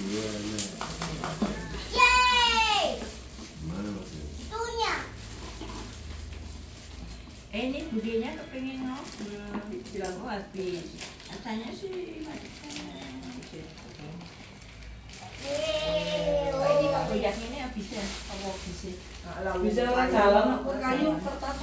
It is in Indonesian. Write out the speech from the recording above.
kapok lah dua ini. Mana masih? Eh ini budenya kepengen ngobrol. Bilang oh habis. Sih macam Oh ini kalau yang ini habis ya? Kalau habis ya? Bisa jalan aku kayu kertas.